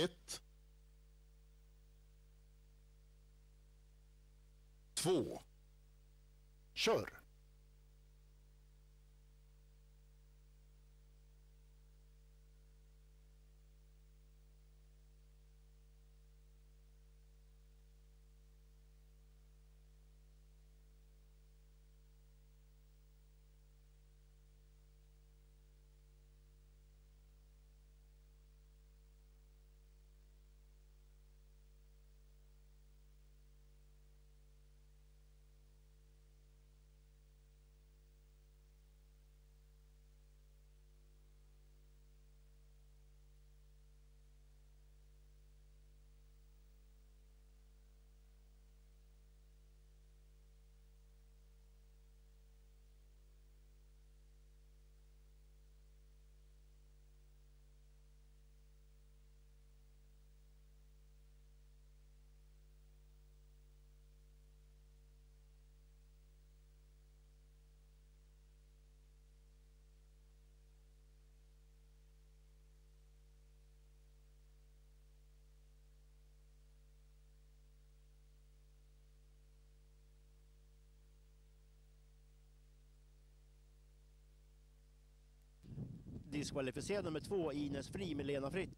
Ett. Två. Kör! Diskvalificerad nummer två, Ines Fri med Lena Fritt.